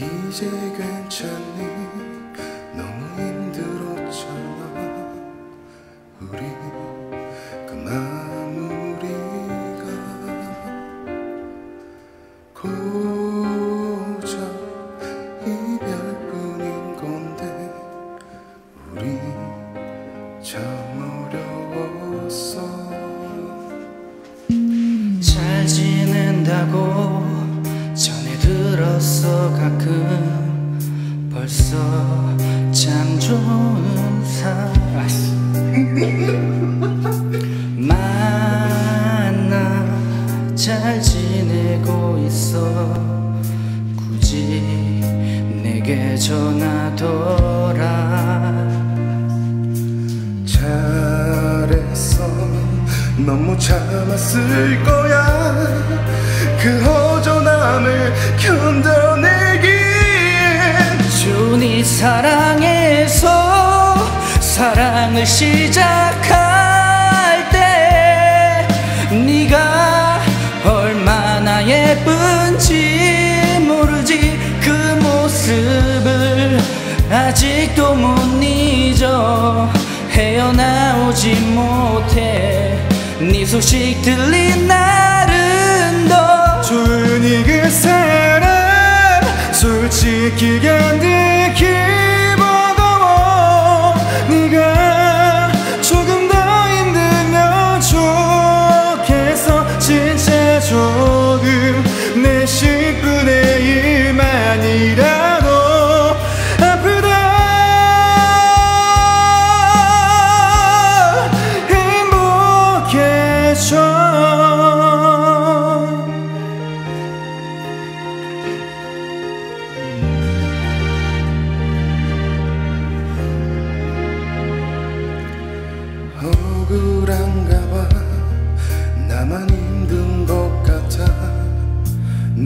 이제 괜찮니? 너무 힘들었잖아. 우리 그 마무리가 고작 이별뿐인 건데 우리 참 어려웠어. 잘 지낸다고 들었어 가끔 벌써 참 좋은 사이 만나 잘 지내고 있어. 굳이 내게 전하더라. 잘했어 너무 참았을 거야. 그 허전함을 견뎌내기엔 준이 사랑해서 사랑을 시작할 때 네가 얼마나 예쁜지 모르지. 그 모습을 아직도 못 잊어 헤어나오지 못해. 네 소식 들린 날은 더 조은이 솔직히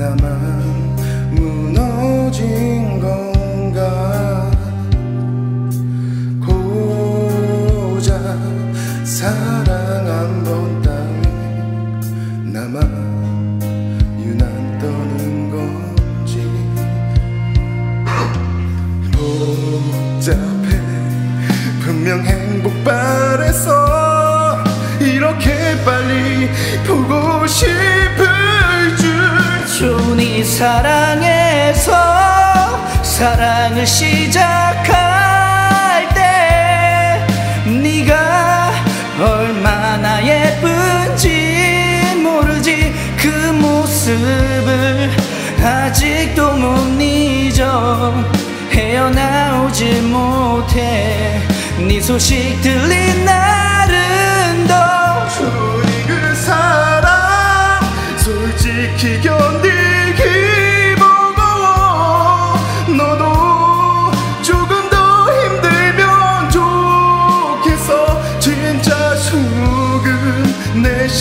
나만 무너진 건가? 고작 사랑 한 번 따위. 나만 유난 떠는 건지. 복잡해. 분명 행복 바래서 이렇게 빨리 보고 준이 사랑해서 사랑을 시작할 때 네가 얼마나 예쁜지 모르지 그 모습을 아직도 못 잊어 헤어나오지 못해 네 소식 들린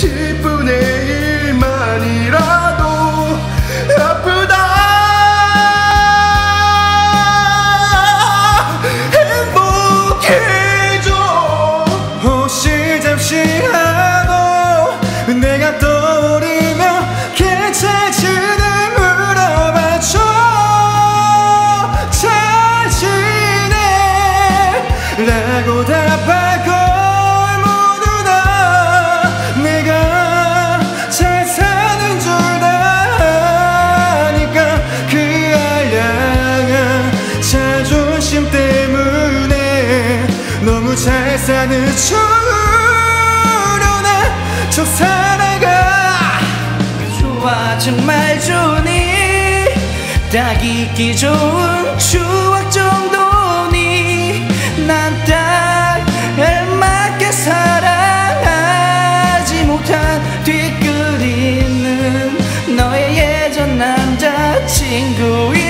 내 자존심 때문에 너무 잘 사는 척으로나 저 살아가 좋아 정말 좋니 딱 잊기 좋은 추억 정도니 난 딱 알맞게 사랑하지 못한 뒷그리는 너의 예전 남자친구